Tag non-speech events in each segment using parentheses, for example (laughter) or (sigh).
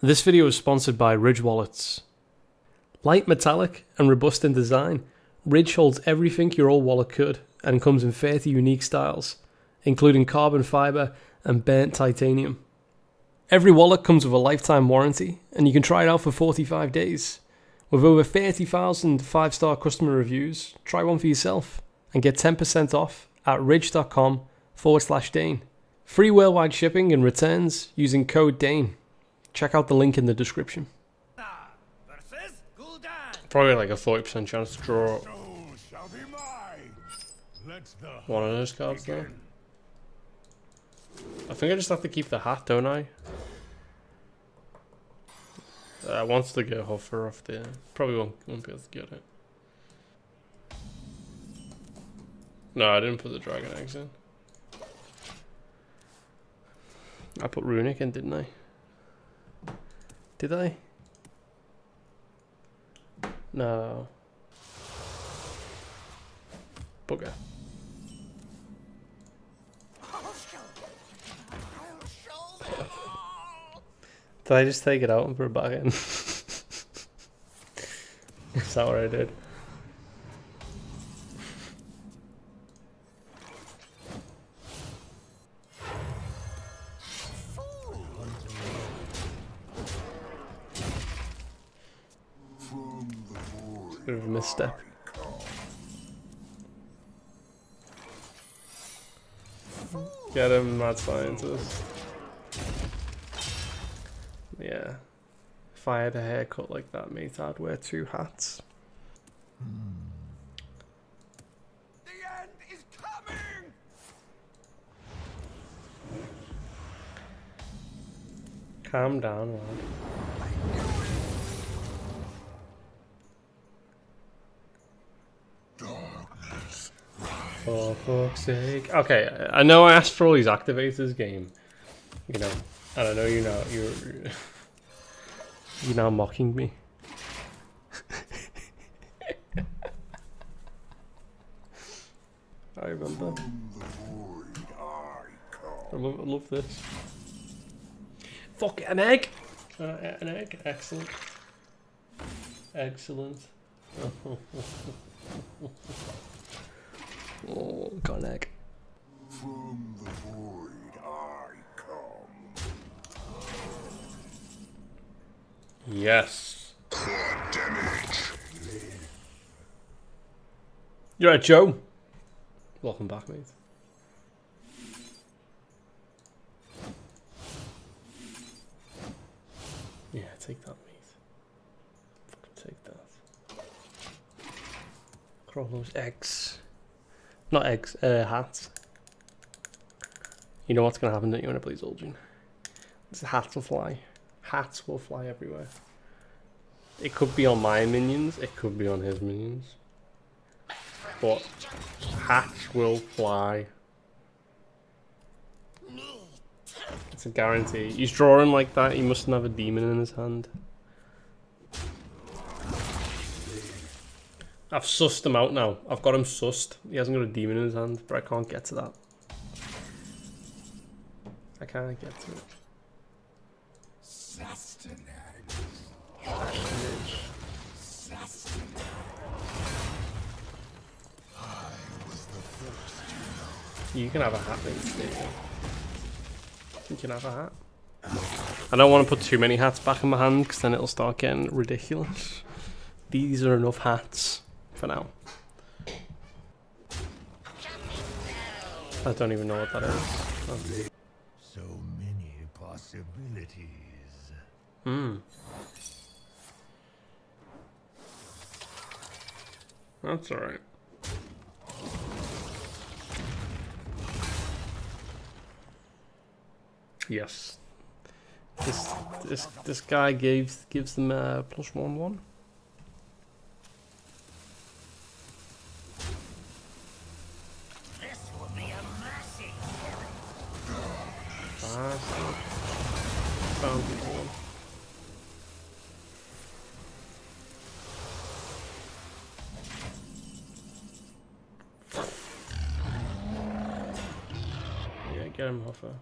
This video is sponsored by Ridge Wallets. Light metallic and robust in design, Ridge holds everything your old wallet could and comes in 30 unique styles, including carbon fiber and burnt titanium. Every wallet comes with a lifetime warranty, and you can try it out for 45 days. With over 30,000 five star customer reviews, try one for yourself and get 10% off at ridge.com forward slash Dane. Free worldwide shipping and returns using code DANE. Check out the link in the description. Probably like a 40% chance to draw one of those cards though. I think I just have to keep the hat, don't I? I wants to get Hoffer off there. Probably won't, won't be able to get it. No, I didn't put the Dragon Eggs in. I put Runic in, didn't I? Did I? No. Bugger. Did I just take it out and put it back in? (laughs) Is that what I did? Bit of a misstep. Get him, mad scientist. Yeah. If I had a haircut like that, mate, I'd wear two hats. The end is coming. Calm down, man. For fuck's sake. Okay, I know I asked for all these activators game. You know, and I know you know you're you're now mocking me. I remember. I love, I love this. Fuck an egg. Uh, an egg. Excellent. Excellent. (laughs) oh, got an egg. from the void I come. Yes. Damage. You're right, Joe. Welcome back, mate. Yeah, take that, mate. Fucking take that. Crawl those eggs. Not eggs, uh, hats. You know what's gonna happen, don't you, when I play Zul'jin? This hats will fly. Hats will fly everywhere. It could be on my minions, it could be on his minions. But hats will fly. It's a guarantee. He's drawing like that, he mustn't have a demon in his hand. I've sussed him out now. I've got him sussed. He hasn't got a demon in his hand, but I can't get to that. I can't get to it. Sustenance. You can have a hat. You can have a hat. I don't want to put too many hats back in my hand because then it'll start getting ridiculous. These are enough hats for now. I don't even know what that is. So many possibilities. Hmm. That's alright. Yes. This this this guy gives gives them a plus one one. Delmenhoffer.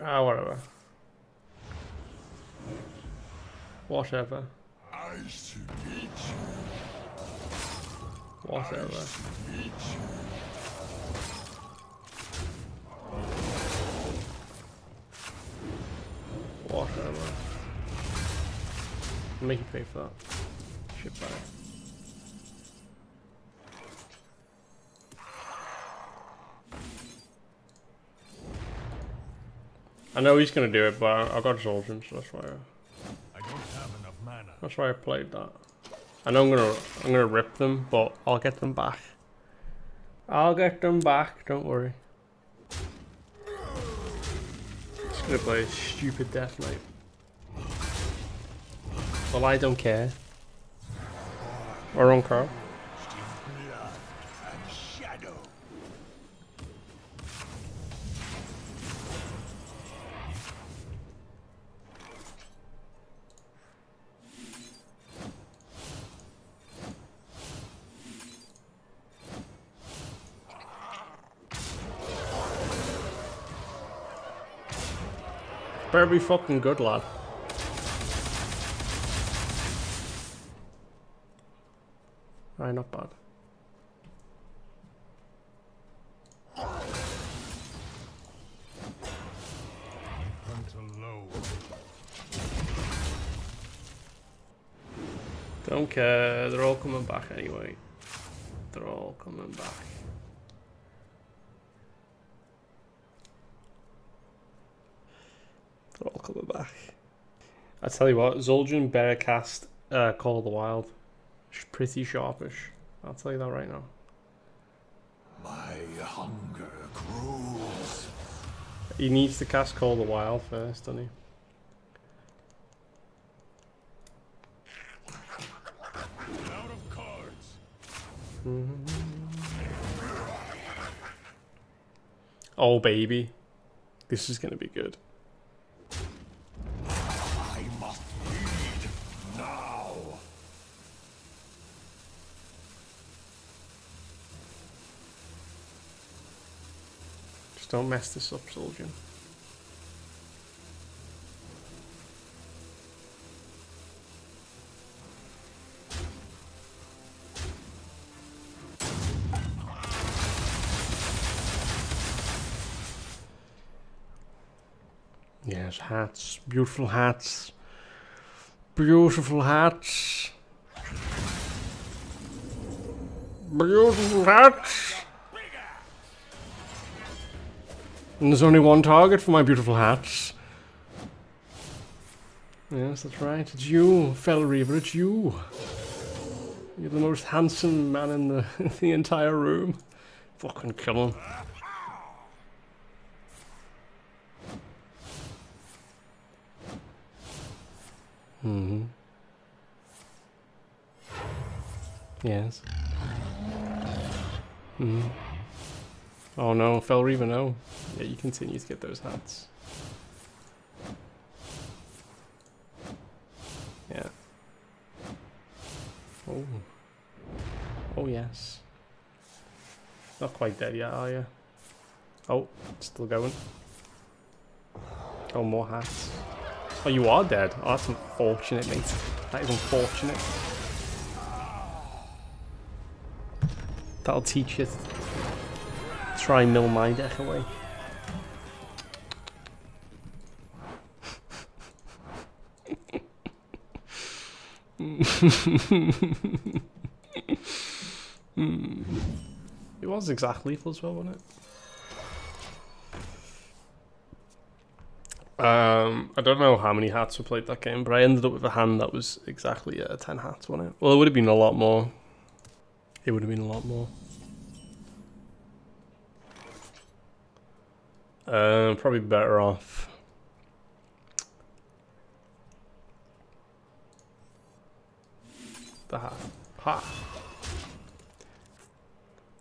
Ah, whatever. Whatever. Whatever. Whatever. Make you pay for that. Shit bag. I know he's gonna do it, but I, got Zul'jin, so that's why I, I don't have enough mana. that's why I played that. I know I'm gonna I'm gonna rip them, but I'll get them back. I'll get them back, don't worry. Just gonna play stupid Death Knight. Well, I don't care. And shadow. Better be fucking good, lad. Alright, not bad. Don't care, they're all coming back anyway. They're all coming back. They're all coming back. I tell you what, Zul'jin better cast uh, Call of the Wild. Pretty sharpish. I'll tell you that right now. My hunger grows. He needs to cast Call of the Wild first, doesn't he? Out of cards. Mm-hmm. Oh, baby. This is going to be good. Just don't mess this up, Zul'jin. Yes, hats. Beautiful hats. Beautiful hats. Beautiful hats. And there's only one target for my beautiful hats. Yes, that's right. It's you, Fel Reaver. It's you. You're the most handsome man in the (laughs) the entire room. Fucking kill him. Hmm. Yes. Hmm. Oh no, Fel Reaver, no. Yeah, you continue to get those hats. Yeah. Oh. Oh yes. Not quite dead yet, are you? Oh, still going. Oh, more hats. Oh, you are dead. Oh, that's unfortunate, mate. That is unfortunate. That'll teach you to try and mill my deck away. (laughs) It was exact lethal as well, wasn't it? Um, I don't know how many hats we played that game, but I ended up with a hand that was exactly uh, 10 hats, wasn't it? Well, it would have been a lot more. It would have been a lot more. Um, probably better off. The hat. Ha!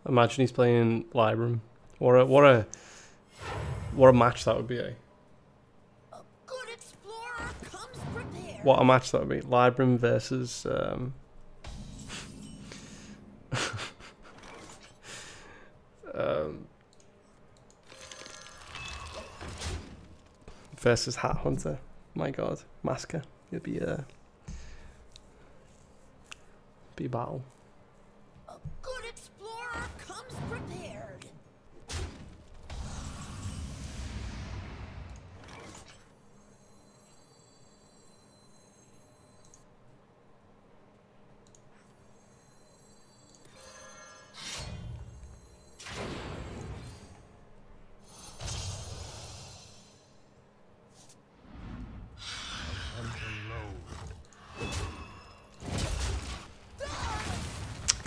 Imagine he's playing Libram. What a what a what a match that would be, eh? A good explorer comes prepared. What a match that would be. Libram versus um (laughs) um versus Hat Hunter. My God, Masker. It'd be a be a battle.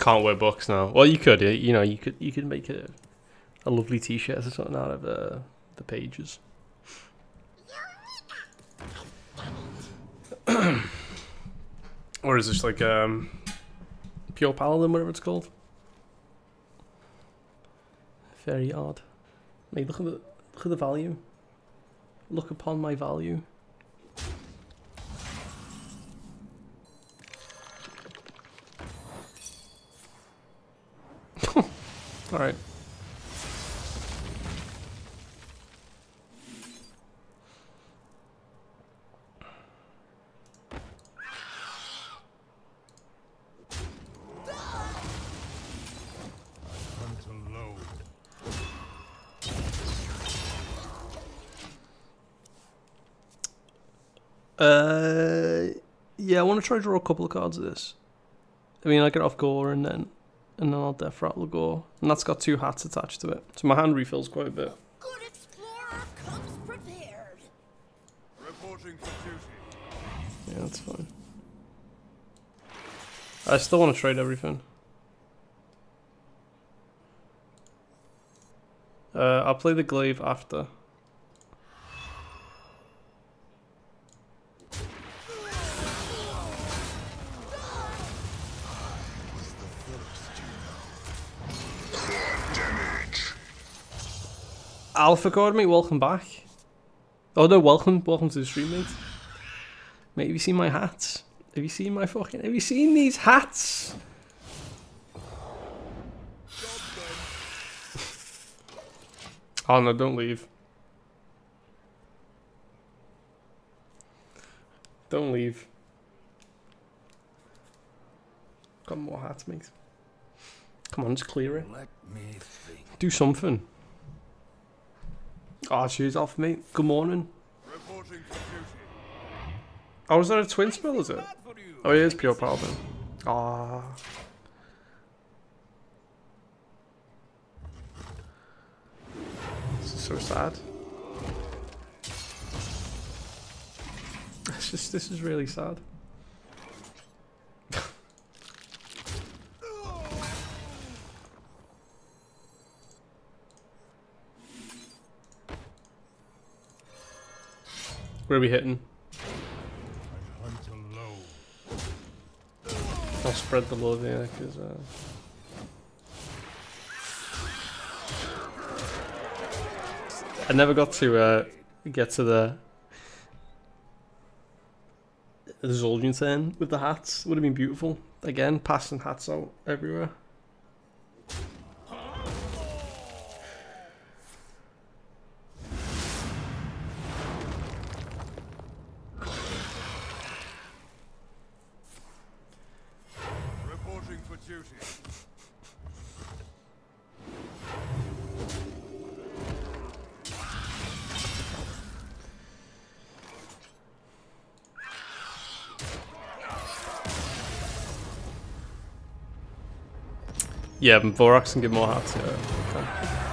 Can't wear books now. Well, you could. You know, you could. You could make a a lovely T-shirt or something out of uh, the pages. or is this like um, pure paladin, whatever it's called? Very odd. Mate, look at the look at the value. Look upon my value. All right. Uh, yeah, I want to try to draw a couple of cards of this. I mean, I get off Gore and then and then I'll Death Rattle Gore, and that's got two hats attached to it, so my hand refills quite a bit. Good explorer comes prepared. Reporting for duty. Yeah, that's fine. I still want to trade everything. Uh, I'll play the glaive after. Alpha God, mate, welcome back. Oh no, welcome, welcome to the stream, mate. Mate, have you seen my hats? Have you seen my fucking? Have you seen these hats? oh no! Don't leave. Don't leave. Got more hats, mate. Come on, just clear it. Let me think. Do something. Oh, shoes off, mate. Good morning. Reporting. Oh, is that a twin spell, is it? Bad for you. Oh, it is pure paladin. Ah. This is so sad. It's just, this is really sad. Where are we hitting? I'll spread the load yeah, because uh... I never got to uh, get to the the Zul'jin turn with the hats. Would have been beautiful. Again, passing hats out everywhere. Yeah, Vorax can get more hearts, Yeah.